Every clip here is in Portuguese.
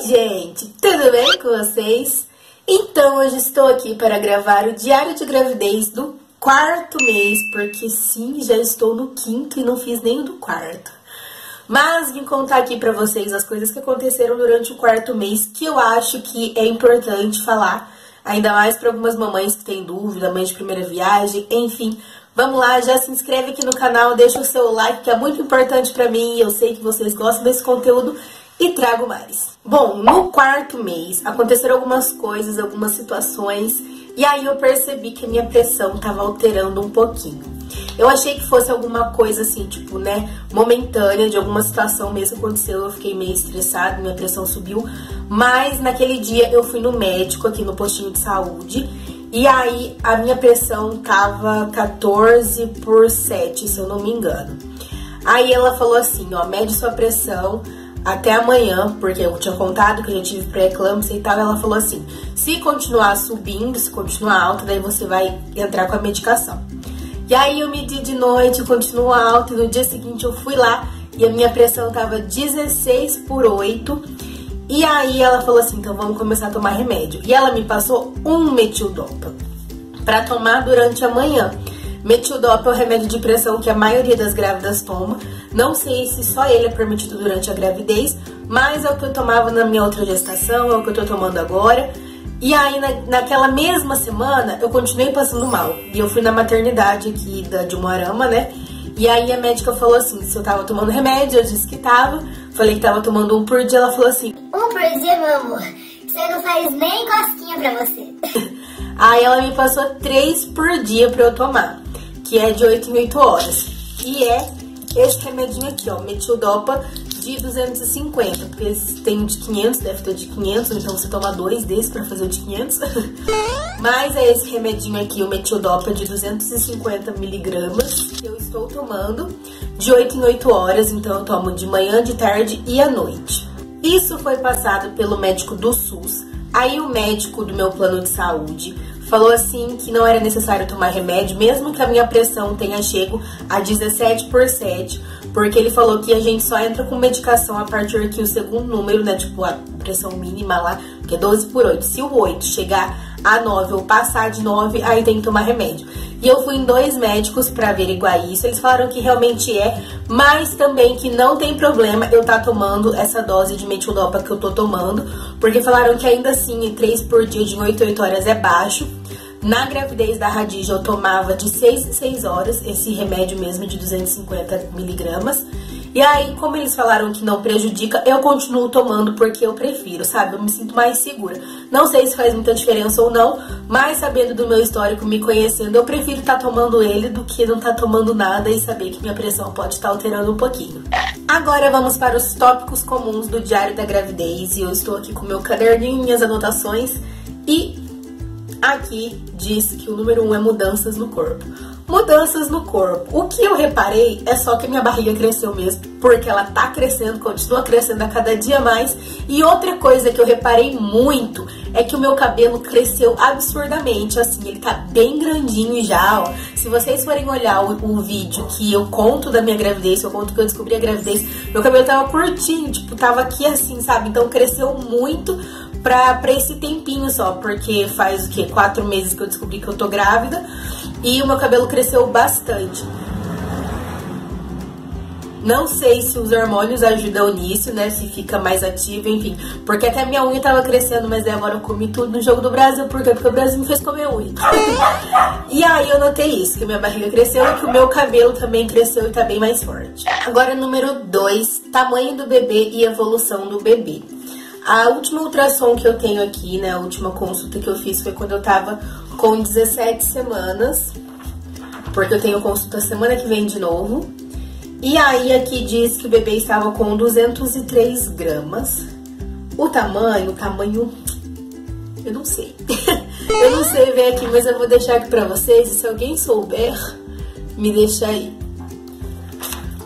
Oi, gente, tudo bem com vocês? Então, hoje estou aqui para gravar o diário de gravidez do quarto mês, porque sim, já estou no quinto e não fiz nem o do quarto. Mas vim contar aqui para vocês as coisas que aconteceram durante o quarto mês que eu acho que é importante falar, ainda mais para algumas mamães que têm dúvida, mães de primeira viagem, enfim. Vamos lá, já se inscreve aqui no canal, deixa o seu like que é muito importante para mim, eu sei que vocês gostam desse conteúdo e trago mais. Bom, no quarto mês aconteceram algumas coisas, algumas situações, e aí eu percebi que a minha pressão estava alterando um pouquinho. Eu achei que fosse alguma coisa assim, tipo, né, momentânea, de alguma situação mesmo aconteceu, eu fiquei meio estressada, minha pressão subiu, mas naquele dia eu fui no médico aqui no postinho de saúde, e aí a minha pressão tava 14 por 7, se eu não me engano. Aí ela falou assim, ó, mede sua pressão, até amanhã, porque eu tinha contado que eu já tive pré-eclâmpsia e tal, ela falou assim, se continuar subindo, se continuar alta, daí você vai entrar com a medicação. E aí eu medi de noite, continua alta, e no dia seguinte eu fui lá e a minha pressão tava 16 por 8. E aí ela falou assim, então vamos começar a tomar remédio. E ela me passou um metildopa para tomar durante a manhã. Metildopa é o remédio de pressão que a maioria das grávidas toma. Não sei se só ele é permitido durante a gravidez, mas é o que eu tomava na minha outra gestação, é o que eu tô tomando agora. E aí, na, naquela mesma semana, eu continuei passando mal. E eu fui na maternidade aqui da, de Moarama, né? E aí a médica falou assim, se eu tava tomando remédio, eu disse que tava. Falei que tava tomando um por dia, ela falou assim... Um por dia, meu amor? Você não faz nem cosquinha pra você. aí ela me passou três por dia pra eu tomar que é de 8 em 8 horas. E é esse remedinho aqui, ó, metildopa de 250, porque tem de 500, deve ter de 500, então você toma dois desses pra fazer o de 500. Mas é esse remedinho aqui, o metildopa de 250 miligramas, que eu estou tomando de 8 em 8 horas, então eu tomo de manhã, de tarde e à noite. Isso foi passado pelo médico do SUS, aí o médico do meu plano de saúde falou assim que não era necessário tomar remédio, mesmo que a minha pressão tenha chego a 17 por 7, porque ele falou que a gente só entra com medicação a partir que o segundo número, né, tipo a pressão mínima lá, que é 12 por 8. Se o 8 chegar a 9 ou passar de 9, aí tem que tomar remédio. E eu fui em dois médicos para averiguar isso. Eles falaram que realmente é, mas também que não tem problema eu estar tá tomando essa dose de metildopa que eu tô tomando, porque falaram que ainda assim 3 por dia de 8 a 8 horas é baixo. Na gravidez da Radija eu tomava de 6 em 6 horas esse remédio mesmo de 250 miligramas. E aí, como eles falaram que não prejudica, eu continuo tomando porque eu prefiro, sabe? Eu me sinto mais segura. Não sei se faz muita diferença ou não, mas sabendo do meu histórico, me conhecendo, eu prefiro estar tá tomando ele do que não estar tá tomando nada e saber que minha pressão pode estar tá alterando um pouquinho. Agora vamos para os tópicos comuns do Diário da Gravidez. E eu estou aqui com meu caderninho, minhas anotações e aqui diz que o número um é mudanças no corpo. Mudanças no corpo. O que eu reparei é só que minha barriga cresceu mesmo, porque ela tá crescendo, continua crescendo a cada dia mais. E outra coisa que eu reparei muito é que o meu cabelo cresceu absurdamente, assim, ele tá bem grandinho já, ó. Se vocês forem olhar o, o vídeo que eu conto da minha gravidez, eu conto que eu descobri a gravidez, meu cabelo tava curtinho, tipo, tava aqui assim, sabe? Então cresceu muito pra, pra esse tempinho só, porque faz o quê? Quatro meses que eu descobri que eu tô grávida e o meu cabelo cresceu bastante. Não sei se os hormônios ajudam nisso, né? Se fica mais ativo, enfim. Porque até minha unha tava crescendo, mas agora eu comi tudo no jogo do Brasil. Por quê? Porque o Brasil me fez comer unha. e aí eu notei isso, que minha barriga cresceu e que o meu cabelo também cresceu e tá bem mais forte. Agora, número 2, tamanho do bebê e evolução do bebê. A última ultrassom que eu tenho aqui, né, a última consulta que eu fiz foi quando eu tava com 17 semanas, porque eu tenho consulta semana que vem de novo. E aí aqui diz que o bebê estava com 203 gramas. O tamanho, o tamanho, eu não sei. eu não sei ver aqui, mas eu vou deixar aqui pra vocês. E se alguém souber, me deixa aí.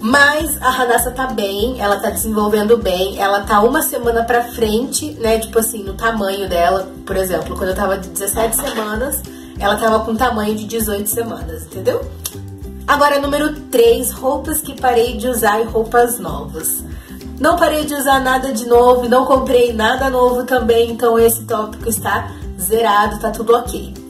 Mas a Radassa tá bem, ela tá desenvolvendo bem, ela tá uma semana pra frente, né? Tipo assim, no tamanho dela. Por exemplo, quando eu tava de 17 semanas, ela tava com tamanho de 18 semanas, entendeu? Agora, número 3, roupas que parei de usar e roupas novas. Não parei de usar nada de novo, não comprei nada novo também, então esse tópico está zerado, tá tudo ok.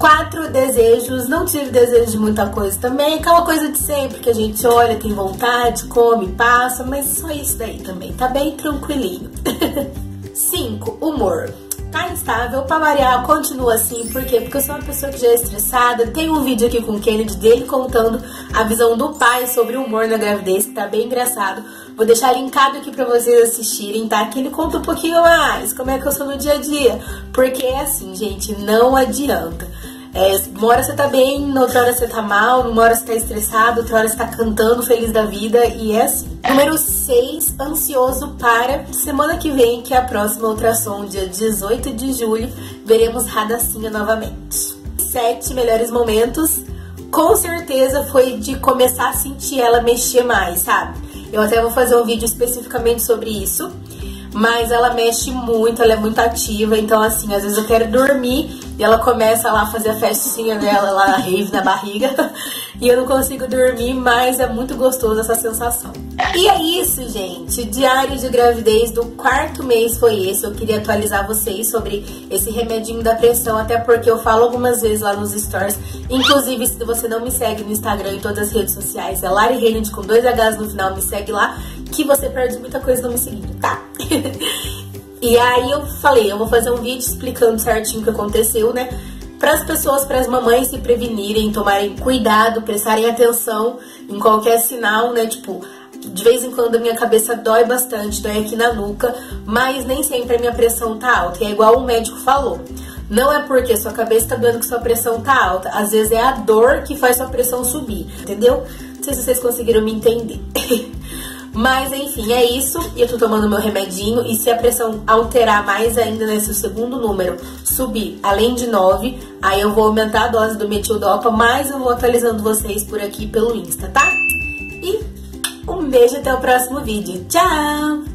Quatro desejos, não tive desejo de muita coisa também, aquela coisa de sempre que a gente olha, tem vontade, come, passa, mas só isso daí também, tá bem tranquilinho. Cinco, humor tá instável, pra variar, continua assim, por quê? Porque eu sou uma pessoa que já é estressada, tem um vídeo aqui com o Kennedy dele contando a visão do pai sobre o humor na gravidez, que tá bem engraçado. Vou deixar linkado aqui pra vocês assistirem, tá? Que ele conta um pouquinho mais como é que eu sou no dia a dia, porque é assim, gente, não adianta. É, uma hora você tá bem, outra hora você tá mal, uma hora você tá estressado, outra hora você tá cantando, feliz da vida, e é assim. Número 6, ansioso para semana que vem, que é a próxima ultrassom, dia 18 de julho, veremos Radacinha novamente. 7 melhores momentos, com certeza foi de começar a sentir ela mexer mais, sabe? Eu até vou fazer um vídeo especificamente sobre isso. Mas ela mexe muito, ela é muito ativa, então assim, às vezes eu quero dormir e ela começa lá a fazer a festinha dela, lá a rave na barriga, e eu não consigo dormir, mas é muito gostoso essa sensação. E é isso, gente. Diário de gravidez do quarto mês foi esse. Eu queria atualizar vocês sobre esse remedinho da pressão, até porque eu falo algumas vezes lá nos stories. Inclusive, se você não me segue no Instagram e todas as redes sociais, é Lari Reinald com dois Hs no final, me segue lá, que você perde muita coisa não me seguindo, tá? e aí eu falei, eu vou fazer um vídeo explicando certinho o que aconteceu, né? Para as pessoas, para as mamães se prevenirem, tomarem cuidado, prestarem atenção em qualquer sinal, né? Tipo, de vez em quando a minha cabeça dói bastante, dói aqui na nuca, mas nem sempre a minha pressão tá alta. E é igual o médico falou. Não é porque sua cabeça tá doendo que sua pressão tá alta. Às vezes é a dor que faz sua pressão subir, entendeu? Não sei se vocês conseguiram me entender. Mas enfim, é isso. E eu tô tomando meu remedinho. E se a pressão alterar mais ainda nesse segundo número, subir além de 9, aí eu vou aumentar a dose do metildopa, mas eu vou atualizando vocês por aqui pelo Insta, tá? E um beijo até o próximo vídeo. Tchau!